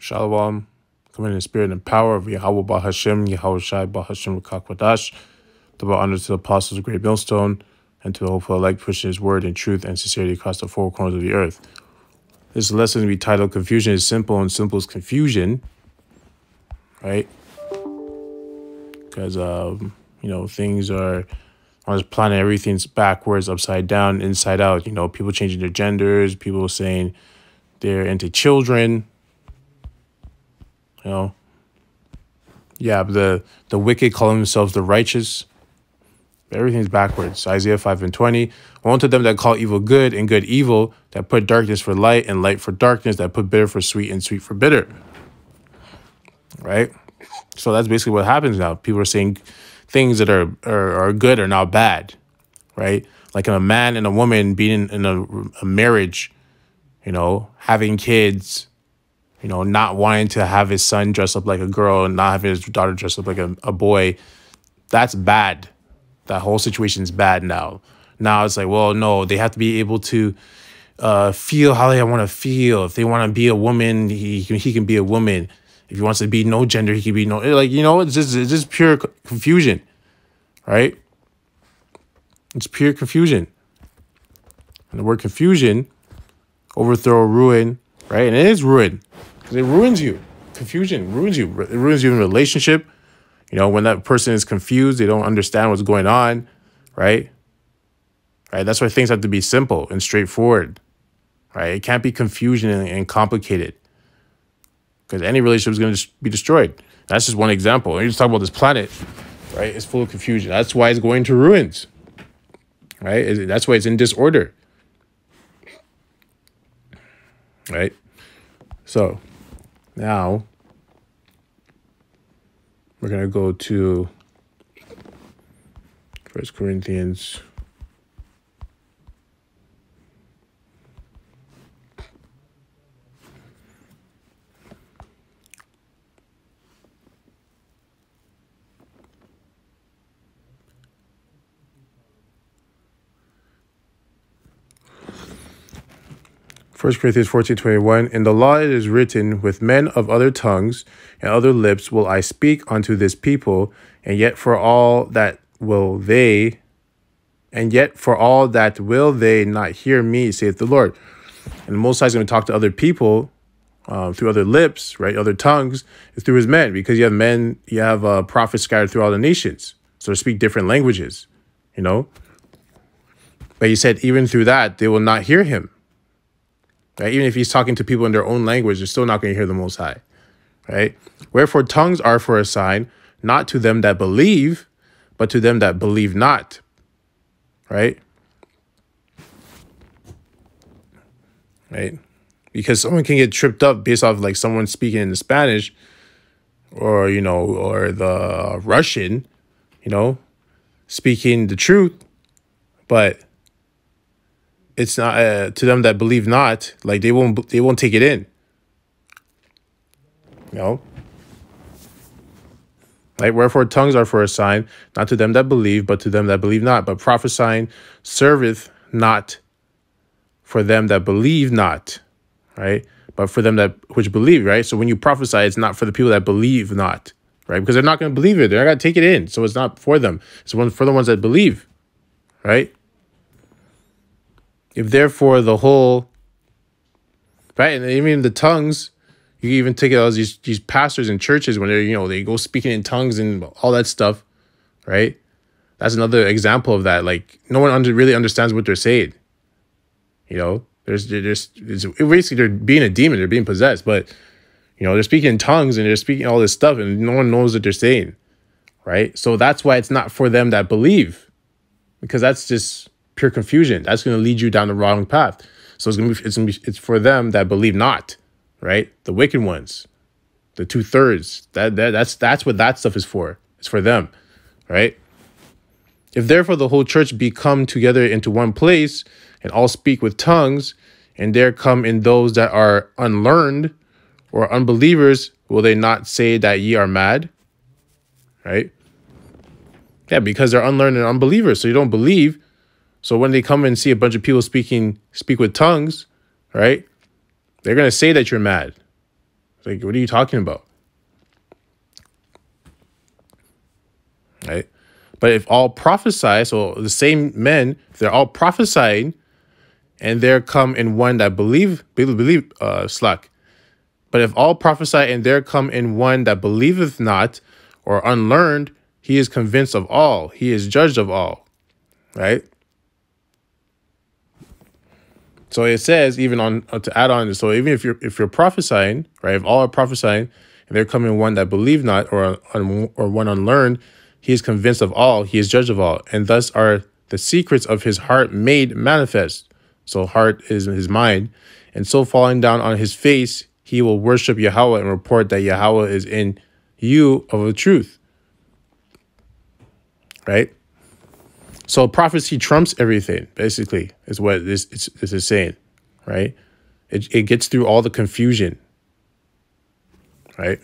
Shalom. Come in the spirit and power of Yahweh Bahashem, Yahweh Shai Bahashem Kakwadash. Double honor to the apostles of Great Millstone and to the hopeful elect pushing his word in truth and sincerity across the four corners of the earth. This lesson will be titled Confusion is Simple and Simple is Confusion. Right? Because, um, you know, things are on this planet, everything's backwards, upside down, inside out. You know, people changing their genders, people saying they're into children. You know, yeah, the the wicked call themselves the righteous. Everything's backwards. Isaiah 5 and 20. Woe unto them that call evil good and good evil, that put darkness for light and light for darkness, that put bitter for sweet and sweet for bitter. Right? So that's basically what happens now. People are saying things that are are, are good are now bad. Right? Like a man and a woman being in a, a marriage, you know, having kids, you know, not wanting to have his son dress up like a girl and not having his daughter dress up like a, a boy, that's bad. That whole situation is bad now. Now it's like, well, no, they have to be able to uh, feel how they want to feel. If they want to be a woman, he, he can be a woman. If he wants to be no gender, he can be no. Like, you know, it's just, it's just pure confusion, right? It's pure confusion. And the word confusion, overthrow, ruin, right? And it is ruin because it ruins you. Confusion ruins you. It ruins you in a relationship. You know, when that person is confused, they don't understand what's going on, right? Right. That's why things have to be simple and straightforward, right? It can't be confusion and, complicated because any relationship is going to be destroyed. That's just one example. You just talk about this planet, right? It's full of confusion. That's why it's going to ruins, right? That's why it's in disorder, right? So now we're going to go to First Corinthians. First Corinthians 14 21. In the law it is written, With men of other tongues and other lips will I speak unto this people, and yet for all that will they, and yet for all that will they not hear me, saith the Lord. And the Most High is going to talk to other people um, through other lips, right? Other tongues, through his men, because you have men, you have uh, prophets scattered through all the nations. So to speak different languages, you know? But he said, even through that, they will not hear him. Right? Even if he's talking to people in their own language, they're still not going to hear the Most High. Right? Wherefore tongues are for a sign, not to them that believe, but to them that believe not. Right? Right? Because someone can get tripped up based off like someone speaking in Spanish or, you know, or the Russian, you know, speaking the truth, but it's not uh, to them that believe not like they won't they won't take it in. You know? Like wherefore tongues are for a sign not to them that believe but to them that believe not. But prophesying serveth not for them that believe not right? But for them that which believe right? So when you prophesy it's not for the people that believe not right? Because they're not going to believe it. They're not going to take it in. So it's not for them. It's one for the ones that believe right if therefore the whole right, and even the tongues, you even take it as these these pastors in churches when they're you know they go speaking in tongues and all that stuff, right? That's another example of that. Like no one under, really understands what they're saying. You know, there's there's it's basically they're being a demon, they're being possessed, but you know they're speaking in tongues and they're speaking all this stuff, and no one knows what they're saying, right? So that's why it's not for them that believe, because that's just pure confusion. That's going to lead you down the wrong path. So it's going to be it's, gonna be, it's for them that believe not, right? The wicked ones, the two thirds. That, that that's that's what that stuff is for. It's for them, right? If therefore the whole church be come together into one place and all speak with tongues, and there come in those that are unlearned or unbelievers, will they not say that ye are mad? Right? Yeah, because they're unlearned and unbelievers. So you don't believe. So when they come and see a bunch of people speaking, speak with tongues, right? They're gonna say that you're mad. Like, what are you talking about? Right? But if all prophesy, so the same men, they're all prophesying, and there come in one that believe, believe, believe uh, slack. But if all prophesy and there come in one that believeth not or unlearned, he is convinced of all. He is judged of all. Right? So it says even on uh, to add on. So even if you're if you're prophesying, right? If all are prophesying, and there come in one that believe not or or one unlearned, he is convinced of all. He is judged of all, and thus are the secrets of his heart made manifest. So heart is his mind, and so falling down on his face, he will worship Yahweh and report that Yahweh is in you of the truth. Right? So prophecy trumps everything, basically, is what this, this is saying, right? It, it gets through all the confusion, right?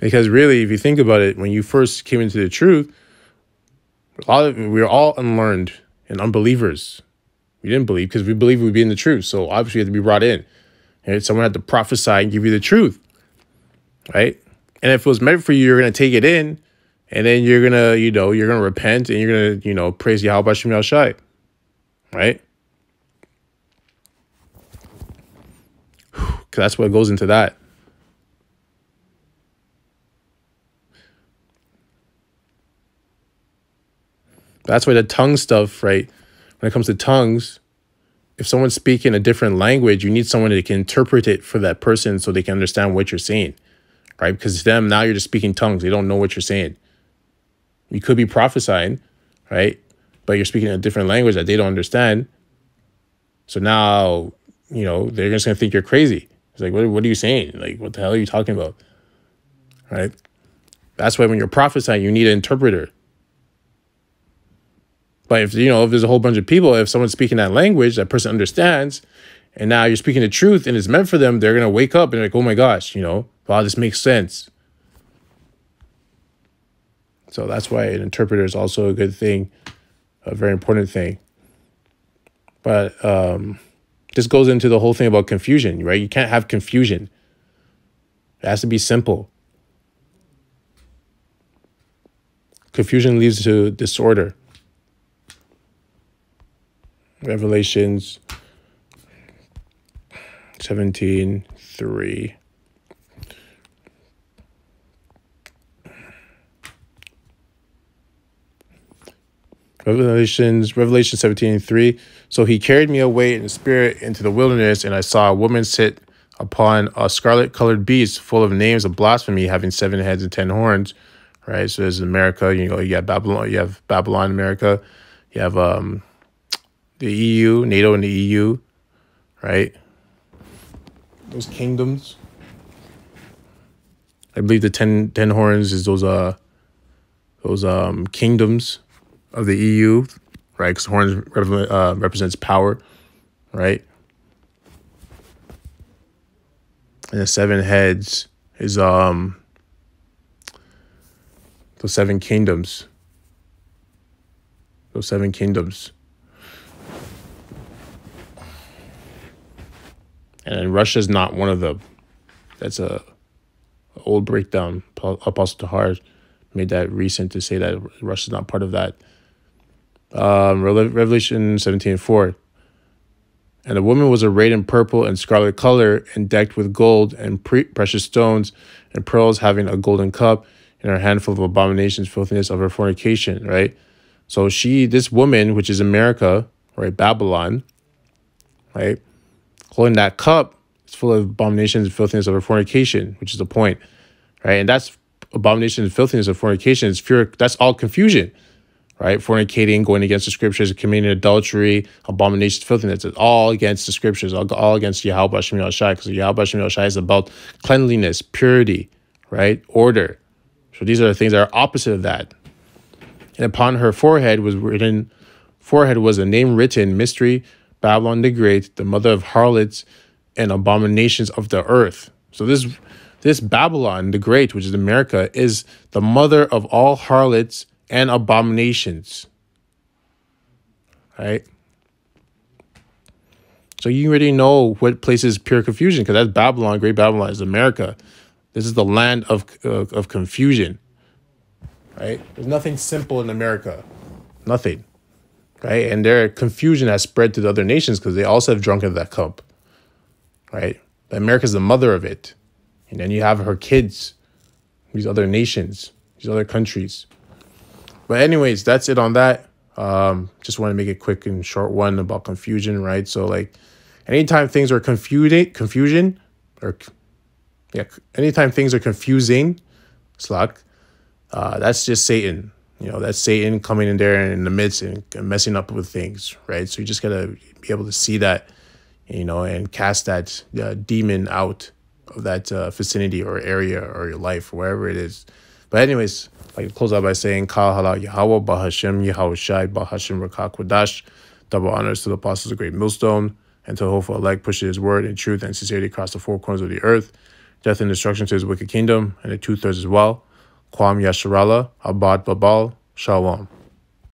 Because really, if you think about it, when you first came into the truth, a lot of we were all unlearned and unbelievers. We didn't believe because we believed we'd be in the truth. So obviously, you had to be brought in. And someone had to prophesy and give you the truth, right? And if it was meant for you, you're gonna take it in, and then you're gonna, you know, you're gonna repent and you're gonna, you know, praise Yahweh Shem Shai, right? Because that's what goes into that. That's why the tongue stuff, right? When it comes to tongues, if someone's speaking a different language, you need someone that can interpret it for that person so they can understand what you're saying, right? Because them, now you're just speaking tongues. They don't know what you're saying. You could be prophesying, right? But you're speaking a different language that they don't understand. So now, you know, they're just going to think you're crazy. It's like, what, what are you saying? Like, what the hell are you talking about? Right? That's why when you're prophesying, you need an interpreter. But if you know, if there's a whole bunch of people, if someone's speaking that language, that person understands, and now you're speaking the truth and it's meant for them, they're gonna wake up and like, oh my gosh, you know, wow, this makes sense. So that's why an interpreter is also a good thing, a very important thing. But um, this goes into the whole thing about confusion, right? You can't have confusion. It has to be simple. Confusion leads to disorder. Revelations 17 3. Revelations, Revelation 17 3. So he carried me away in the spirit into the wilderness, and I saw a woman sit upon a scarlet colored beast full of names of blasphemy, having seven heads and ten horns. Right. So there's America, you know, you have Babylon, you have Babylon, America, you have um the EU, NATO and the EU, right? Those kingdoms. I believe the ten, ten horns is those uh those um kingdoms of the EU, right? Because horns uh, represents power, right? And the seven heads is um those seven kingdoms. Those seven kingdoms. And Russia is not one of the. That's a, old breakdown. Apostle Tahar made that recent to say that Russia's not part of that. Um, Revelation seventeen four. And the woman was arrayed in purple and scarlet color, and decked with gold and pre- precious stones and pearls, having a golden cup in her handful of abominations, filthiness of her fornication. Right. So she, this woman, which is America, right, Babylon, right, holding that cup is full of abominations and filthiness of fornication, which is the point, right? And that's abomination and filthiness of fornication. It's pure, that's all confusion, right? Fornicating, going against the scriptures, committing adultery, abomination, filthiness. It's all against the scriptures, all, all against Yahweh Shem Shai, because Yahweh Shem is about cleanliness, purity, right? Order. So these are the things that are opposite of that. And upon her forehead was written, forehead was a name written, mystery, Babylon the Great, the mother of harlots and abominations of the earth. So this this Babylon the Great, which is America, is the mother of all harlots and abominations. Right? So you already know what places pure confusion because that's Babylon. Great Babylon is America. This is the land of uh, of confusion. Right? There's nothing simple in America. Nothing. Right? And their confusion has spread to the other nations because they also have drunk of that cup. Right? But America's the mother of it. And then you have her kids, these other nations, these other countries. But anyways, that's it on that. Um, just want to make it quick and short one about confusion, right? So like anytime things are confusing, confusion, or yeah, anytime things are confusing, slack, uh, that's just Satan. You know, that's Satan coming in there in the midst and messing up with things, right? So you just gotta be able to see that, you know, and cast that uh, demon out of that uh, vicinity or area or your life, wherever it is. But anyways, like close out by saying Kal Hala Yahweh Bahashem Yahweh Shai Bahashem Rakak Double honors to the apostles of Great Millstone and to hopeful elect pushing his word in truth and sincerity across the four corners of the earth. Death and destruction to his wicked kingdom and the two thirds as well. Kwam Yasharala Abad Babal Shalom.